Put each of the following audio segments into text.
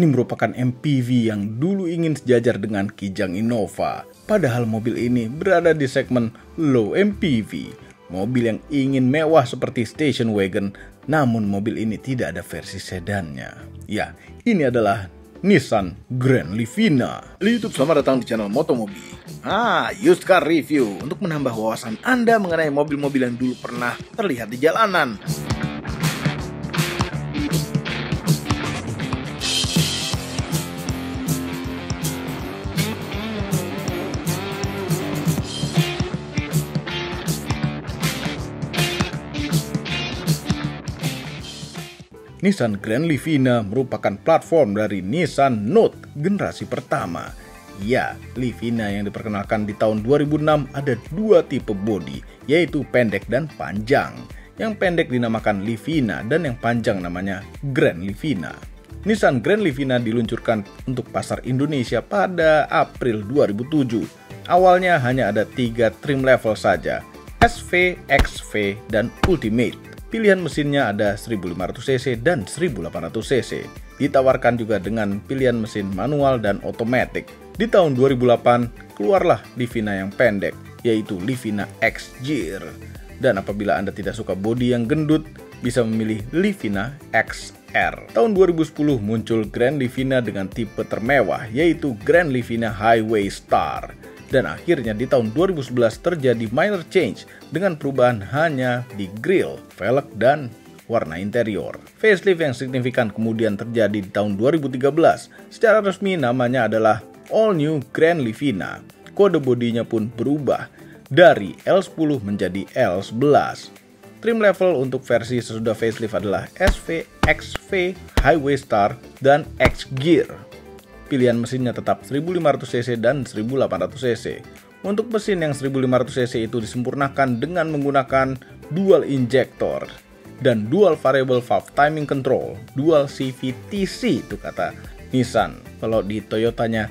Ini merupakan MPV yang dulu ingin sejajar dengan Kijang Innova. Padahal mobil ini berada di segmen low MPV. Mobil yang ingin mewah seperti station wagon, namun mobil ini tidak ada versi sedannya. Ya, ini adalah Nissan Grand Livina. YouTube selamat datang di channel Motomobi. Ah, used car review untuk menambah wawasan Anda mengenai mobil-mobil yang dulu pernah terlihat di jalanan. Nissan Grand Livina merupakan platform dari Nissan Note generasi pertama. Ya, Livina yang diperkenalkan di tahun 2006 ada dua tipe bodi, yaitu pendek dan panjang. Yang pendek dinamakan Livina dan yang panjang namanya Grand Livina. Nissan Grand Livina diluncurkan untuk pasar Indonesia pada April 2007. Awalnya hanya ada tiga trim level saja, SV, XV, dan Ultimate. Pilihan mesinnya ada 1500cc dan 1800cc. Ditawarkan juga dengan pilihan mesin manual dan otomatis. Di tahun 2008, keluarlah Livina yang pendek, yaitu Livina X Gear. Dan apabila Anda tidak suka bodi yang gendut, bisa memilih Livina XR. Tahun 2010 muncul Grand Livina dengan tipe termewah, yaitu Grand Livina Highway Star dan akhirnya di tahun 2011 terjadi minor change dengan perubahan hanya di grill, velg, dan warna interior. Facelift yang signifikan kemudian terjadi di tahun 2013. Secara resmi namanya adalah All New Grand Livina. Kode bodinya pun berubah dari L10 menjadi L11. Trim level untuk versi sesudah facelift adalah SV, XV, Highway Star, dan X Gear pilihan mesinnya tetap 1500cc dan 1800cc. Untuk mesin yang 1500cc itu disempurnakan dengan menggunakan dual injector dan dual variable valve timing control, dual CVTC itu kata Nissan. Kalau di Toyotanya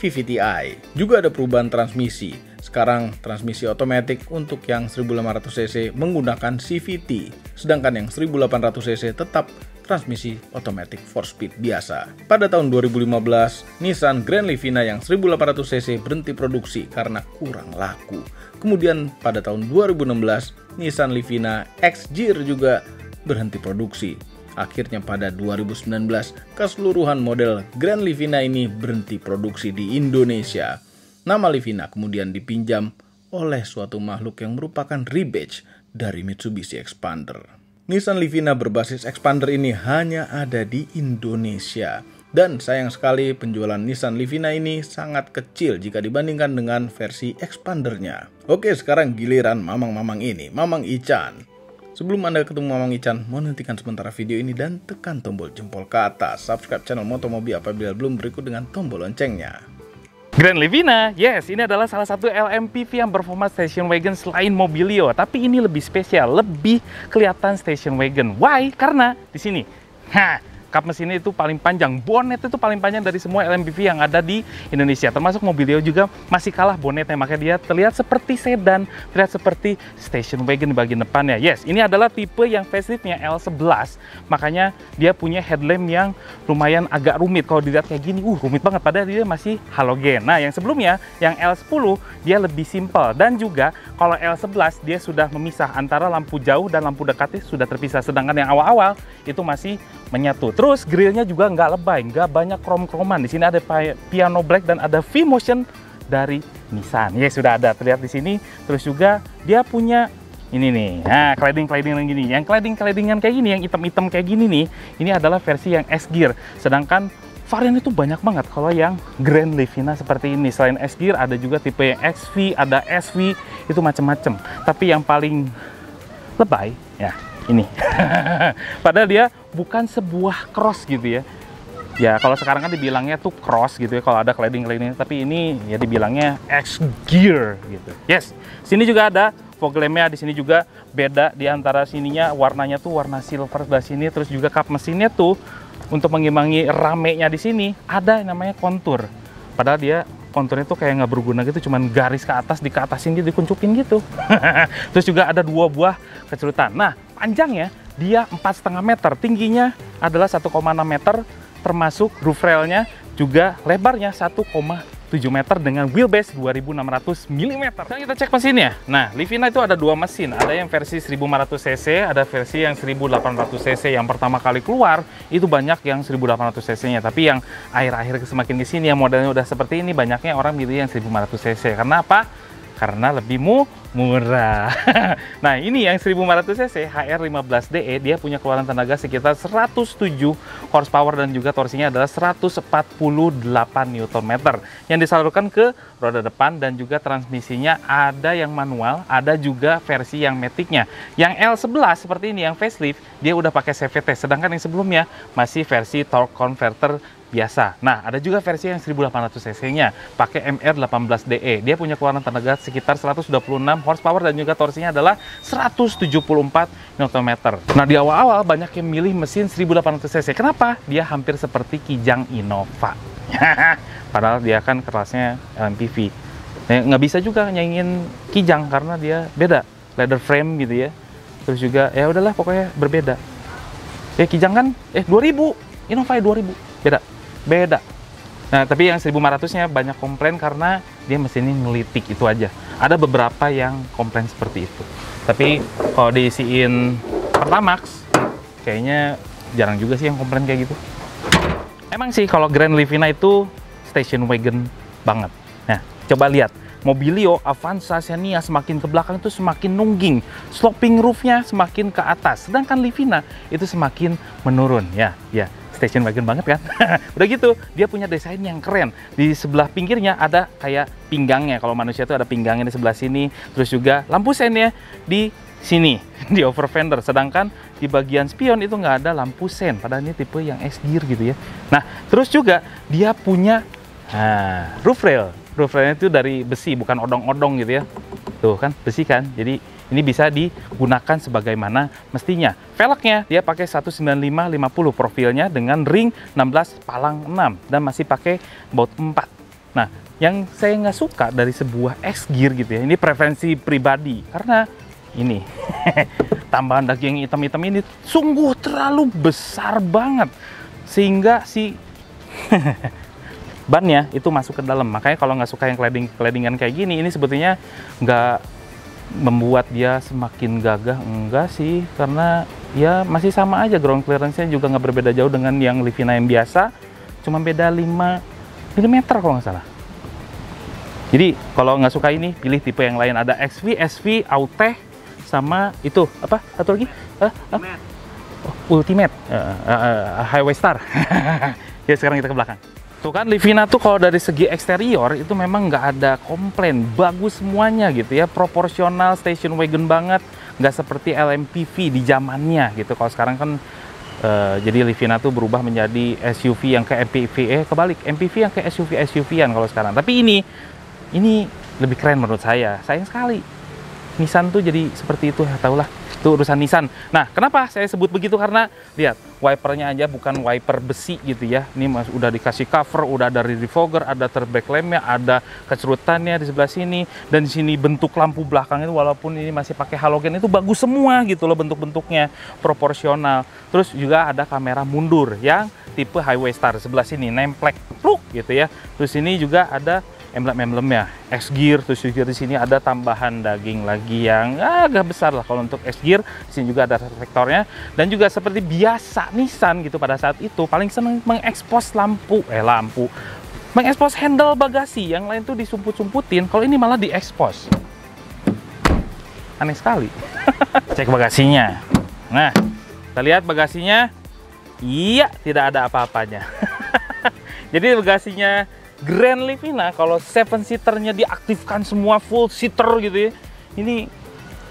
VVTi. Juga ada perubahan transmisi. Sekarang transmisi otomatis untuk yang 1500cc menggunakan CVT, sedangkan yang 1800cc tetap transmisi otomatis 4-speed biasa. Pada tahun 2015, Nissan Grand Livina yang 1800cc berhenti produksi karena kurang laku. Kemudian pada tahun 2016, Nissan Livina X Gear juga berhenti produksi. Akhirnya pada 2019, keseluruhan model Grand Livina ini berhenti produksi di Indonesia. Nama Livina kemudian dipinjam oleh suatu makhluk yang merupakan rebadge dari Mitsubishi Expander. Nissan Livina berbasis expander ini hanya ada di Indonesia. Dan sayang sekali penjualan Nissan Livina ini sangat kecil jika dibandingkan dengan versi expandernya. Oke sekarang giliran mamang-mamang ini, Mamang Ican. Sebelum Anda ketemu Mamang Ican, mohon hentikan sementara video ini dan tekan tombol jempol ke atas. Subscribe channel Motomobi apabila belum berikut dengan tombol loncengnya. Grand Livina, yes, ini adalah salah satu LMPV yang berformat station wagon selain Mobilio, tapi ini lebih spesial, lebih kelihatan station wagon. Why? Karena di sini, ha, kap mesinnya itu paling panjang, bonnet itu paling panjang dari semua LMPV yang ada di Indonesia, termasuk Mobilio juga masih kalah bonetnya, makanya dia terlihat seperti sedan, terlihat seperti station wagon di bagian depannya. Yes, ini adalah tipe yang faceliftnya L11, makanya dia punya headlamp yang lumayan agak rumit. Kalau dilihat kayak gini, uh rumit banget, padahal dia masih halogen. Nah, yang sebelumnya, yang L10, dia lebih simple, dan juga kalau L11 dia sudah memisah antara lampu jauh dan lampu dekatnya sudah terpisah, sedangkan yang awal-awal itu masih menyatu. Terus grillnya juga nggak lebay, nggak banyak krom-kroman. Di sini ada piano black dan ada V-motion dari Nissan. Ya sudah ada terlihat di sini. Terus juga dia punya ini nih, nah cladding-cladding yang gini. Yang cladding-claddingan kayak gini, yang hitam-hitam kayak gini nih, ini adalah versi yang S Gear. Sedangkan varian itu banyak banget kalau yang Grand Livina seperti ini. Selain S Gear ada juga tipe yang XV, ada SV, itu macam-macam. Tapi yang paling lebay ya ini. Padahal dia bukan sebuah cross gitu ya. Ya kalau sekarang kan dibilangnya tuh cross gitu ya kalau ada cladding-cladding tapi ini ya dibilangnya X gear gitu. Yes. Sini juga ada fog lampnya di sini juga beda di antara sininya warnanya tuh warna silver sebelah sini terus juga kap mesinnya tuh untuk mengimbangi ramenya di sini ada yang namanya kontur. Padahal dia konturnya tuh kayak nggak berguna gitu, cuman garis ke atas di dikatasin gitu, dikuncukin gitu. Terus juga ada dua buah kecerutan. Nah, panjangnya dia empat setengah meter, tingginya adalah 1,6 meter, termasuk roof railnya juga lebarnya 1,7 meter dengan wheelbase 2600 mm. Sekarang kita cek mesinnya. Nah, Livina itu ada dua mesin. Ada yang versi 1500 cc, ada versi yang 1800 cc. Yang pertama kali keluar itu banyak yang 1800 cc-nya. Tapi yang akhir-akhir semakin di sini yang modelnya udah seperti ini banyaknya orang milih yang 1500 cc. Karena apa? Karena lebih mu murah. nah, ini yang 1500 cc HR15DE dia punya keluaran tenaga sekitar 107 horsepower dan juga torsinya adalah 148 Nm yang disalurkan ke roda depan dan juga transmisinya ada yang manual, ada juga versi yang metiknya. Yang L11 seperti ini yang facelift dia udah pakai CVT sedangkan yang sebelumnya masih versi torque converter biasa. Nah, ada juga versi yang 1800 cc-nya, pakai MR18DE. Dia punya keluaran tenaga sekitar 126 horsepower dan juga torsinya adalah 174 Nm. Nah, di awal-awal banyak yang milih mesin 1800 cc. Kenapa? Dia hampir seperti Kijang Innova. Padahal dia kan kelasnya LMPV. Nah, nggak bisa juga nyaingin Kijang karena dia beda, leather frame gitu ya. Terus juga ya udahlah pokoknya berbeda. Ya Kijang kan eh 2000, Innova 2000, beda beda. Nah, tapi yang 1500-nya banyak komplain karena dia mesinnya ngelitik itu aja. Ada beberapa yang komplain seperti itu. Tapi kalau diisiin Pertamax, kayaknya jarang juga sih yang komplain kayak gitu. Emang sih kalau Grand Livina itu station wagon banget. Nah, coba lihat. Mobilio Avanza Xenia semakin ke belakang itu semakin nungging, sloping roofnya semakin ke atas, sedangkan Livina itu semakin menurun ya, ya station wagon banget kan. Udah gitu, dia punya desain yang keren. Di sebelah pinggirnya ada kayak pinggangnya. Kalau manusia itu ada pinggangnya di sebelah sini. Terus juga lampu sennya di sini, di over fender. Sedangkan di bagian spion itu nggak ada lampu sen. Padahal ini tipe yang S gear gitu ya. Nah, terus juga dia punya nah, roof rail roof railnya itu dari besi bukan odong-odong gitu ya tuh kan besi kan jadi ini bisa digunakan sebagaimana mestinya. Velgnya dia pakai 19550 profilnya dengan ring 16 palang 6 dan masih pakai baut 4 nah yang saya nggak suka dari sebuah X gear gitu ya ini preferensi pribadi. Karena ini tambahan daging hitam-hitam ini sungguh terlalu besar banget. Sehingga si bannya itu masuk ke dalam. Makanya kalau nggak suka yang cladding claddingan kayak gini, ini sebetulnya nggak membuat dia semakin gagah? Enggak sih karena ya masih sama aja ground clearance-nya juga nggak berbeda jauh dengan yang Livina yang biasa. Cuma beda 5 mm kalau nggak salah. Jadi kalau nggak suka ini pilih tipe yang lain. Ada XV, SV, Autech sama itu apa? Satu lagi? Uh, uh, Ultimate. Uh, uh, uh, Highway Star. Ya sekarang kita ke belakang Tuh kan. Livina tuh kalau dari segi eksterior itu memang nggak ada komplain, bagus semuanya gitu ya, proporsional, station wagon banget, nggak seperti LMPV di zamannya gitu. Kalau sekarang kan uh, jadi Livina tuh berubah menjadi SUV yang ke MPV, eh kebalik, MPV yang ke SUV SUV-an kalau sekarang. Tapi ini ini lebih keren menurut saya, sayang sekali. Nissan tuh jadi seperti itu, ya tahulah itu urusan Nissan. Nah, kenapa saya sebut begitu? Karena lihat, wipernya aja bukan wiper besi gitu ya. Ini mas, udah dikasih cover, udah dari defogger, ada turback lampnya, ada kecerutannya di sebelah sini. Dan di sini bentuk lampu belakang itu walaupun ini masih pakai halogen itu bagus semua gitu loh bentuk-bentuknya, proporsional. Terus juga ada kamera mundur yang tipe Highway Star sebelah sini, nemplek, pluk gitu ya. Terus ini juga ada emblem-emblemnya X gear terus juga di sini ada tambahan daging lagi yang agak besar lah kalau untuk X gear. Di sini juga ada reflektornya. Dan juga seperti biasa Nissan gitu pada saat itu paling seneng mengekspos lampu eh lampu. Mengekspos handle bagasi yang lain tuh disumput-sumputin. Kalau ini malah diekspos. Aneh sekali. Cek bagasinya. Nah kita lihat bagasinya. Iya tidak ada apa-apanya. Jadi bagasinya Grand Livina kalau seven seaternya diaktifkan semua full seater gitu ya ini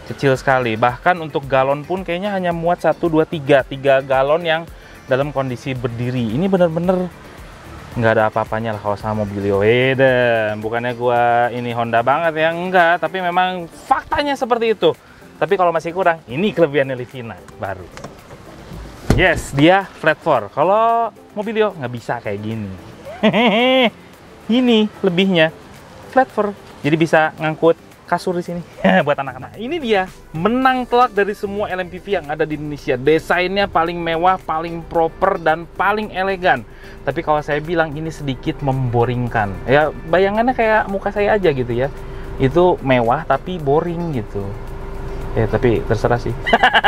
kecil sekali. Bahkan untuk galon pun kayaknya hanya muat 1, 2, 3 3 galon yang dalam kondisi berdiri. Ini bener-bener nggak ada apa-apanya lah kalau sama mobil Weden bukannya gua ini Honda banget ya? Enggak tapi memang faktanya seperti itu. Tapi kalau masih kurang ini kelebihannya Livina baru. Yes dia flat four. Kalau Mobilio nggak bisa kayak gini ini lebihnya flat four jadi bisa ngangkut kasur di sini buat anak-anak. Ini dia menang telak dari semua LMPV yang ada di Indonesia. Desainnya paling mewah, paling proper dan paling elegan. Tapi kalau saya bilang ini sedikit memboringkan. Ya bayangannya kayak muka saya aja gitu ya. Itu mewah tapi boring gitu. Ya tapi terserah sih.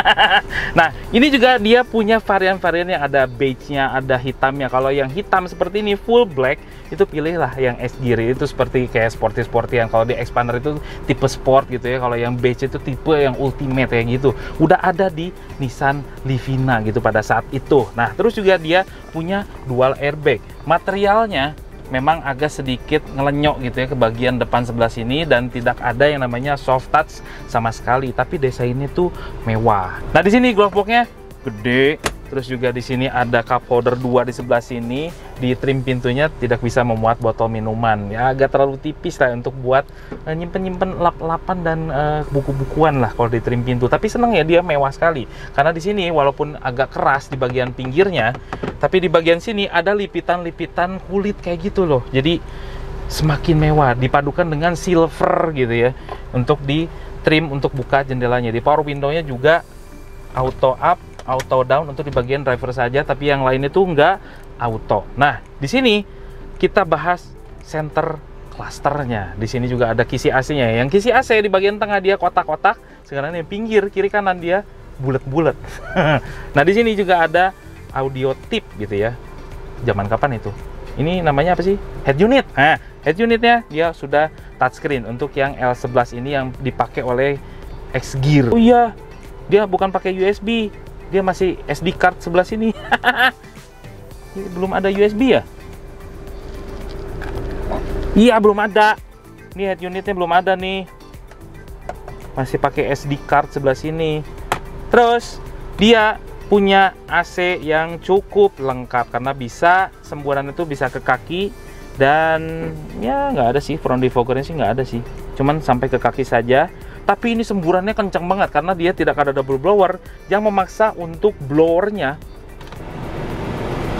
nah ini juga dia punya varian-varian yang ada beige-nya, ada hitamnya. Kalau yang hitam seperti ini full black itu pilihlah yang S gear itu seperti kayak sporty sporty yang kalau di expander itu tipe sport gitu ya. Kalau yang beige itu tipe yang ultimate kayak gitu. Udah ada di Nissan Livina gitu pada saat itu. Nah terus juga dia punya dual airbag. Materialnya memang agak sedikit ngelenyok gitu ya ke bagian depan sebelah sini dan tidak ada yang namanya soft touch sama sekali. Tapi desainnya tuh mewah. Nah di sini glove boxnya gede terus juga di sini ada cup holder 2 di sebelah sini. Di trim pintunya tidak bisa memuat botol minuman. Ya agak terlalu tipis lah untuk buat uh, nyimpen-nyimpen lap-lapan dan uh, buku-bukuan lah kalau di trim pintu. Tapi seneng ya dia mewah sekali. Karena di sini walaupun agak keras di bagian pinggirnya tapi di bagian sini ada lipitan-lipitan kulit kayak gitu loh. Jadi semakin mewah dipadukan dengan silver gitu ya untuk di trim untuk buka jendelanya. Di power window-nya juga auto up auto down untuk di bagian driver saja, tapi yang lain itu enggak auto. Nah, di sini kita bahas center clusternya. Di sini juga ada kisi AC-nya. Yang kisi AC di bagian tengah dia kotak-kotak, sekarang yang pinggir kiri kanan dia bulat-bulat. nah, di sini juga ada audio tip gitu ya. Zaman kapan itu? Ini namanya apa sih? Head unit. Nah, head unitnya dia sudah touchscreen untuk yang L11 ini yang dipakai oleh X Gear. Oh iya, dia bukan pakai USB, dia masih SD card sebelah sini. Belum ada USB ya? Iya belum ada. Ini head unitnya belum ada nih. Masih pakai SD card sebelah sini. Terus dia punya AC yang cukup lengkap karena bisa semburan itu bisa ke kaki dan ya nggak ada sih front defoggernya sih nggak ada sih. Cuman sampai ke kaki saja tapi ini semburannya kencang banget karena dia tidak ada double blower yang memaksa untuk blowernya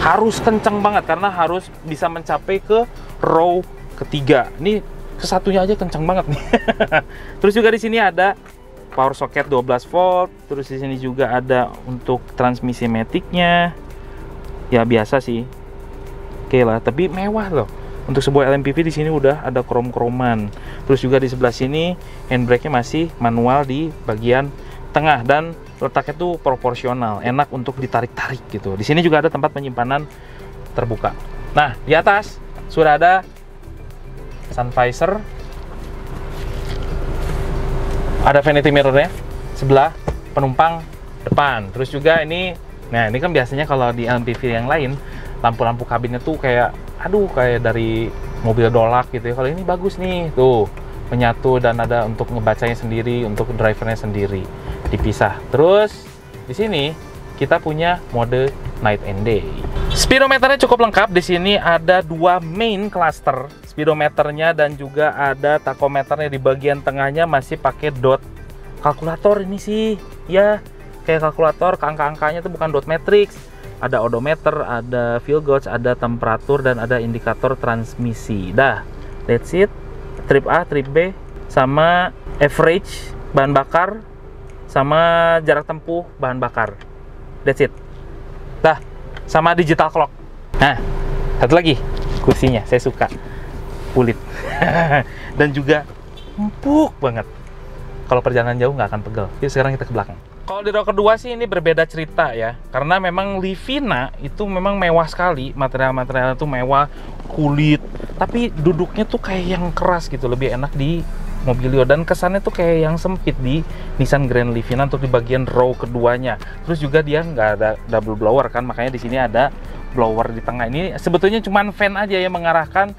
harus kencang banget karena harus bisa mencapai ke row ketiga. Ini kesatunya aja kencang banget nih. terus juga di sini ada power socket 12 volt, terus di sini juga ada untuk transmisi maticnya. Ya biasa sih. Oke lah, tapi mewah loh untuk sebuah LMPV di sini udah ada krom-kroman. Terus juga di sebelah sini handbrake-nya masih manual di bagian tengah dan letaknya tuh proporsional, enak untuk ditarik-tarik gitu. Di sini juga ada tempat penyimpanan terbuka. Nah, di atas sudah ada sun visor. Ada vanity mirrornya sebelah penumpang depan. Terus juga ini nah ini kan biasanya kalau di LMPV yang lain lampu-lampu kabinnya tuh kayak aduh kayak dari mobil dolak gitu ya. Kalau ini bagus nih tuh. Menyatu dan ada untuk ngebacanya sendiri untuk drivernya sendiri. Dipisah. Terus di sini kita punya mode night and day. Speedometernya cukup lengkap. Di sini ada dua main cluster speedometernya dan juga ada takometernya di bagian tengahnya masih pakai dot kalkulator ini sih. Ya kayak kalkulator angka-angkanya itu bukan dot matrix ada odometer, ada fuel gauge, ada temperatur dan ada indikator transmisi. Dah, that's it. Trip A, trip B sama average bahan bakar sama jarak tempuh bahan bakar. That's it. Dah, sama digital clock. Nah, satu lagi kursinya saya suka kulit dan juga empuk banget. Kalau perjalanan jauh nggak akan pegel. Yuk sekarang kita ke belakang. Kalau di row kedua sih ini berbeda cerita ya, karena memang Livina itu memang mewah sekali, material-materialnya tuh mewah, kulit, tapi duduknya tuh kayak yang keras gitu, lebih enak di Mobilio dan kesannya tuh kayak yang sempit di Nissan Grand Livina untuk di bagian row keduanya. Terus juga dia nggak ada double blower kan, makanya di sini ada blower di tengah ini. Sebetulnya cuma fan aja yang mengarahkan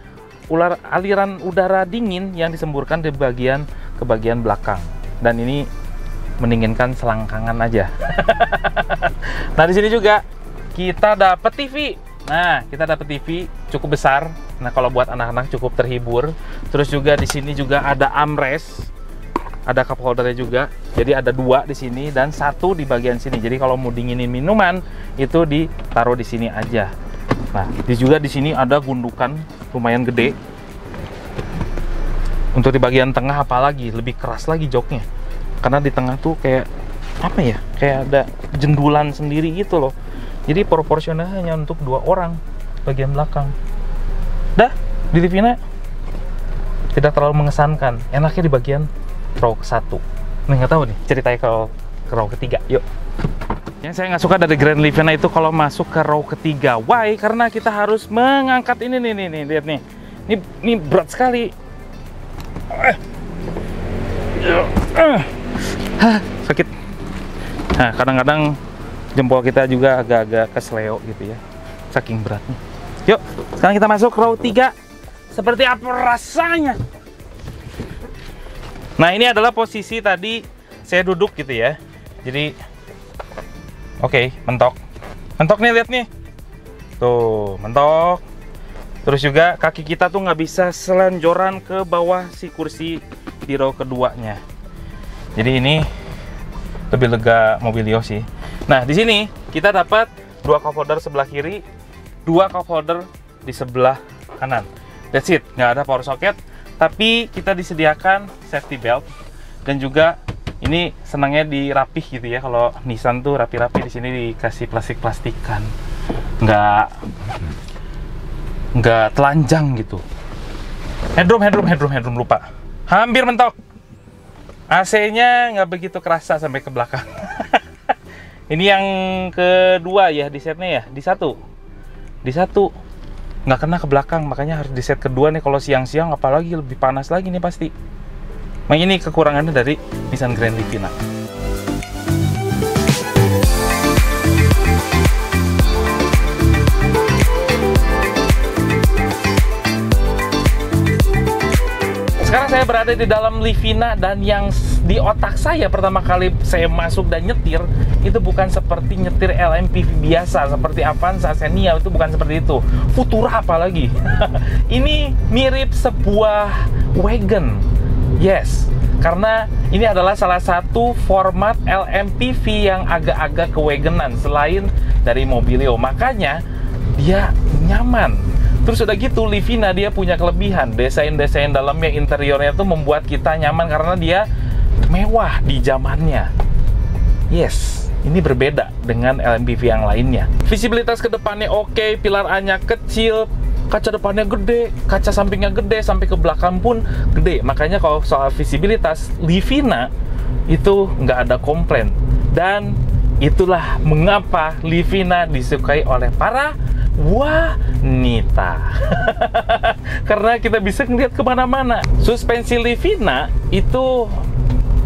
ular aliran udara dingin yang disemburkan di bagian ke bagian belakang. Dan ini mendinginkan selangkangan aja. nah di sini juga kita dapat TV. Nah kita dapat TV cukup besar. Nah kalau buat anak-anak cukup terhibur. Terus juga di sini juga ada armrest, ada cup holdernya juga. Jadi ada dua di sini dan satu di bagian sini. Jadi kalau mau dinginin minuman itu ditaruh di sini aja. Nah di juga di sini ada gundukan lumayan gede. untuk di bagian tengah apalagi lebih keras lagi joknya karena di tengah tuh kayak apa ya kayak ada jendulan sendiri gitu loh. Jadi proporsional hanya untuk dua orang bagian belakang. Dah di Livina tidak terlalu mengesankan. Enaknya di bagian row satu. Nih nggak tahu nih ceritanya kalau ke row ketiga yuk. Yang saya nggak suka dari Grand Livina itu kalau masuk ke row ketiga. Why? Karena kita harus mengangkat ini nih nih nih lihat nih. Ini ini berat sekali. Eh. Eh. Hah, sakit. Nah kadang-kadang jempol kita juga agak-agak kesleo gitu ya saking beratnya. Yuk sekarang kita masuk row 3 seperti apa rasanya? Nah ini adalah posisi tadi saya duduk gitu ya. Jadi oke okay, mentok. Mentok nih lihat nih. Tuh mentok. Terus juga kaki kita tuh nggak bisa selanjoran ke bawah si kursi di row keduanya jadi ini lebih lega Mobilio sih. Nah, di sini kita dapat dua cup holder sebelah kiri, dua cup holder di sebelah kanan. That's it, nggak ada power socket, tapi kita disediakan safety belt dan juga ini senangnya dirapih gitu ya. Kalau Nissan tuh rapi-rapi di sini dikasih plastik-plastikan, nggak nggak telanjang gitu. Headroom, headroom, headroom, headroom lupa. Hampir mentok. AC-nya nggak begitu kerasa sampai ke belakang. ini yang kedua ya di setnya ya, di satu, di satu nggak kena ke belakang, makanya harus di set kedua nih kalau siang-siang apalagi lebih panas lagi nih pasti. Nah ini kekurangannya dari Nissan Grand Livina. Sekarang saya berada di dalam Livina dan yang di otak saya pertama kali saya masuk dan nyetir itu bukan seperti nyetir LMPV biasa seperti Avanza, Xenia itu bukan seperti itu. Futura apalagi. ini mirip sebuah wagon. Yes, karena ini adalah salah satu format LMPV yang agak-agak kewagonan selain dari Mobilio. Makanya dia nyaman Terus udah gitu, Livina dia punya kelebihan. Desain-desain dalamnya, interiornya tuh membuat kita nyaman karena dia mewah di zamannya. Yes, ini berbeda dengan LMPV yang lainnya. Visibilitas ke depannya oke, pilar A-nya kecil, kaca depannya gede, kaca sampingnya gede, sampai ke belakang pun gede. Makanya kalau soal visibilitas, Livina itu nggak ada komplain. Dan itulah mengapa Livina disukai oleh para wanita. Karena kita bisa ngeliat ke mana-mana. Suspensi Livina itu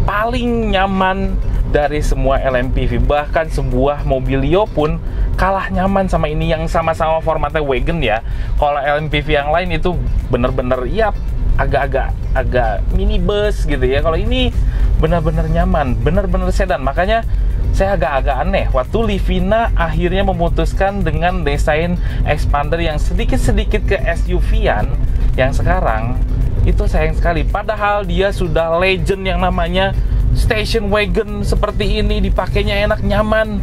paling nyaman dari semua LMPV bahkan sebuah Mobilio pun kalah nyaman sama ini yang sama-sama formatnya wagon ya. Kalau LMPV yang lain itu bener-bener ya agak-agak agak minibus gitu ya. Kalau ini benar-benar nyaman benar-benar sedan. Makanya saya agak-agak aneh. Waktu Livina akhirnya memutuskan dengan desain expander yang sedikit-sedikit ke SUV-an yang sekarang itu sayang sekali. Padahal dia sudah legend yang namanya station wagon seperti ini dipakainya enak nyaman.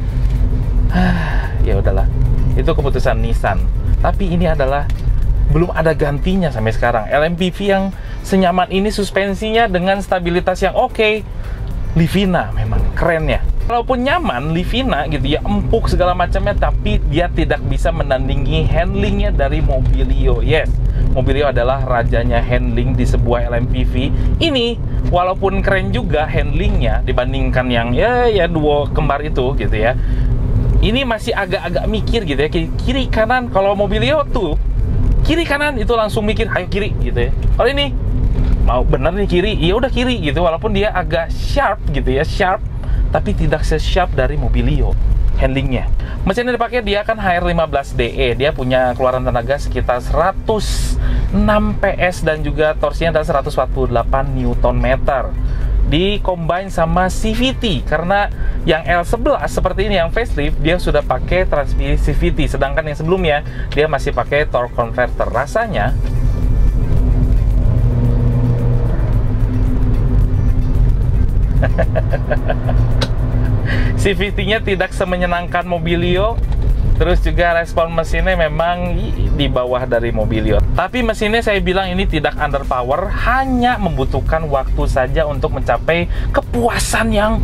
Ya udahlah. Itu keputusan Nissan. Tapi ini adalah belum ada gantinya sampai sekarang. LMPV yang senyaman ini suspensinya dengan stabilitas yang oke. Okay. Livina memang keren ya Walaupun nyaman, Livina gitu ya, empuk segala macamnya, tapi dia tidak bisa menandingi handlingnya dari Mobilio. Yes, Mobilio adalah rajanya handling di sebuah LMPV. Ini walaupun keren juga handlingnya dibandingkan yang ya ya duo kembar itu gitu ya. Ini masih agak-agak mikir gitu ya, kiri kanan. Kalau Mobilio tuh kiri kanan itu langsung mikir, ayo kiri gitu ya. Kalau ini mau bener nih kiri, ya udah kiri gitu. Walaupun dia agak sharp gitu ya, sharp tapi tidak se-sharp dari Mobilio handlingnya. Mesin yang dipakai dia kan HR15DE. Dia punya keluaran tenaga sekitar 106 PS dan juga torsinya adalah 148 Nm. Di combine sama CVT karena yang L11 seperti ini yang facelift dia sudah pakai transmisi CVT sedangkan yang sebelumnya dia masih pakai torque converter. Rasanya CVT-nya tidak semenyenangkan Mobilio Terus juga respon mesinnya memang di bawah dari Mobilio. Tapi mesinnya saya bilang ini tidak underpower, hanya membutuhkan waktu saja untuk mencapai kepuasan yang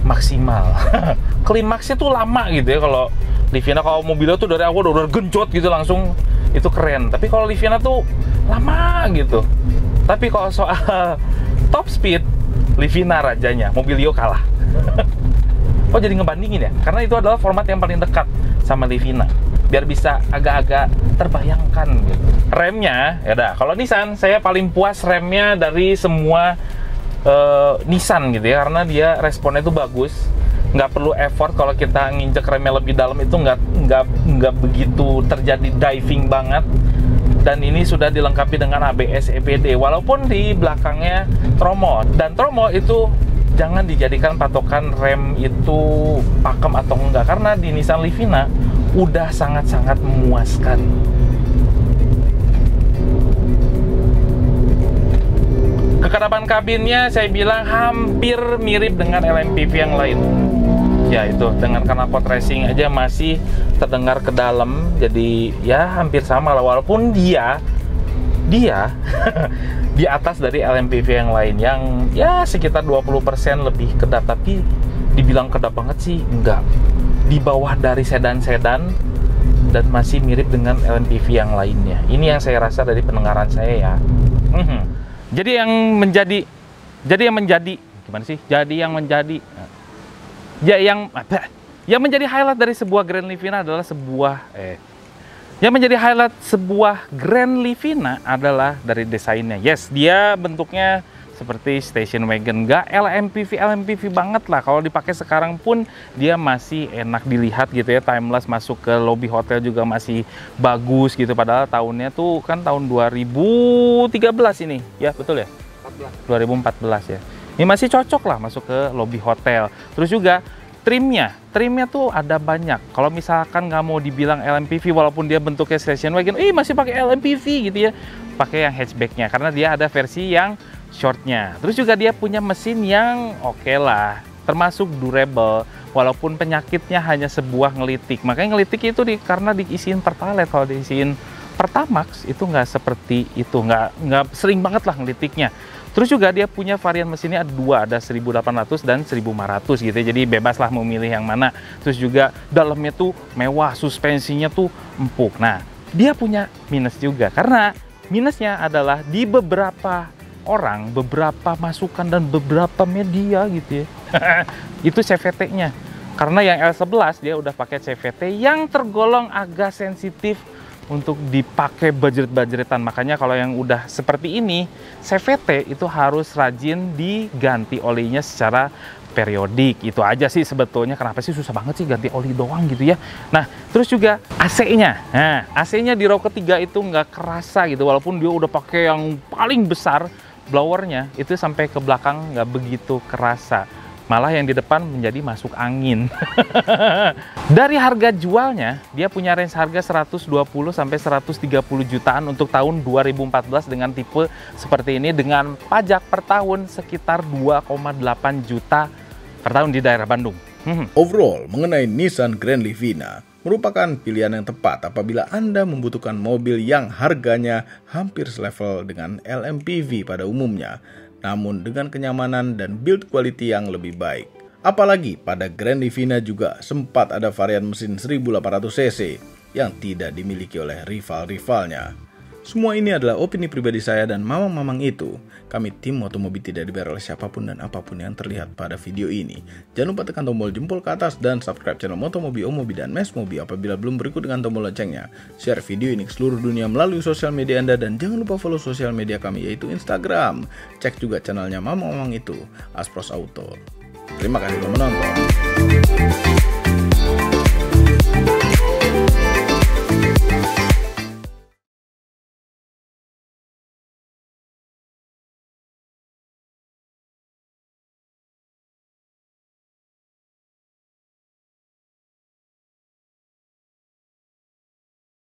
maksimal. Klimaksnya tuh lama gitu ya kalau Livina kalau Mobilio tuh dari awal udah genjot gitu langsung itu keren. Tapi kalau Livina tuh lama gitu. Tapi kalau soal top speed, Livina rajanya, Mobilio kalah. oh jadi ngebandingin ya? Karena itu adalah format yang paling dekat sama Livina biar bisa agak-agak terbayangkan gitu. Remnya, ya dah. Kalau Nissan, saya paling puas remnya dari semua uh, Nissan gitu ya, karena dia responnya itu bagus. Nggak perlu effort kalau kita nginjek remnya lebih dalam itu nggak nggak nggak begitu terjadi diving banget. Dan ini sudah dilengkapi dengan ABS EPD, walaupun di belakangnya Tromo. Dan Tromo itu jangan dijadikan patokan rem itu pakem atau enggak. Karena di Nissan Livina udah sangat-sangat memuaskan. Kekerapan kabinnya saya bilang hampir mirip dengan LMPV yang lain. Ya itu dengan knalpot racing aja masih terdengar ke dalam jadi ya hampir sama lah walaupun dia dia di atas dari LMPV yang lain yang ya sekitar 20% lebih kedap tapi dibilang kedap banget sih enggak. Di bawah dari sedan-sedan dan masih mirip dengan LMPV yang lainnya. Ini yang saya rasa dari pendengaran saya ya. Mhm. jadi yang menjadi jadi yang menjadi gimana sih? Jadi yang menjadi. Ya yang apa yang menjadi highlight dari sebuah Grand Livina adalah sebuah eh yang menjadi highlight sebuah Grand Livina adalah dari desainnya. Yes, dia bentuknya seperti station wagon, nggak LMPV LMPV banget lah. Kalau dipakai sekarang pun dia masih enak dilihat gitu ya. Timeless masuk ke lobby hotel juga masih bagus gitu. Padahal tahunnya tuh kan tahun 2013 ini, ya betul ya? 14. 2014 ya. Ini masih cocok lah masuk ke lobby hotel. Terus juga trimnya. Trimnya tuh ada banyak. Kalau misalkan nggak mau dibilang LMPV walaupun dia bentuknya station wagon eh masih pakai LMPV gitu ya. Pakai yang hatchbacknya karena dia ada versi yang shortnya. Terus juga dia punya mesin yang oke okay lah termasuk durable walaupun penyakitnya hanya sebuah ngelitik. Makanya ngelitik itu di, karena diisiin pertalite kalau diisiin Pertamax itu nggak seperti itu. Nggak nggak sering banget lah ngelitiknya Terus juga dia punya varian mesinnya ada dua, ada 1800 dan 1500 gitu ya. Jadi bebas lah memilih yang mana. Terus juga dalamnya tuh mewah, suspensinya tuh empuk. Nah, dia punya minus juga karena minusnya adalah di beberapa orang, beberapa masukan dan beberapa media gitu ya. itu CVT-nya. Karena yang L11 dia udah pakai CVT yang tergolong agak sensitif untuk dipakai budget-budgetan. Makanya kalau yang udah seperti ini, CVT itu harus rajin diganti olinya secara periodik. Itu aja sih sebetulnya. Kenapa sih susah banget sih ganti oli doang gitu ya. Nah, terus juga AC-nya. Nah, AC-nya di row ketiga itu nggak kerasa gitu. Walaupun dia udah pakai yang paling besar, blowernya itu sampai ke belakang nggak begitu kerasa malah yang di depan menjadi masuk angin. Dari harga jualnya, dia punya range harga 120 sampai 130 jutaan untuk tahun 2014 dengan tipe seperti ini dengan pajak per tahun sekitar 2,8 juta per tahun di daerah Bandung. Hmm. Overall, mengenai Nissan Grand Livina, merupakan pilihan yang tepat apabila Anda membutuhkan mobil yang harganya hampir selevel dengan LMPV pada umumnya namun dengan kenyamanan dan build quality yang lebih baik. Apalagi pada Grand Livina juga sempat ada varian mesin 1800cc yang tidak dimiliki oleh rival-rivalnya. Semua ini adalah opini pribadi saya dan mamang-mamang itu. Kami tim Motomobi tidak dibayar oleh siapa pun dan apa pun yang terlihat pada video ini. Jangan lupa tekan tombol jempol ke atas dan subscribe channel Motomobi, Omobi, dan Mesmobi apabila belum berikut dengan tombol loncengnya. Share video ini ke seluruh dunia melalui sosial media Anda dan jangan lupa follow sosial media kami yaitu Instagram. Cek juga channelnya mamang-mamang itu, Aspros Auto. Terima kasih telah menonton.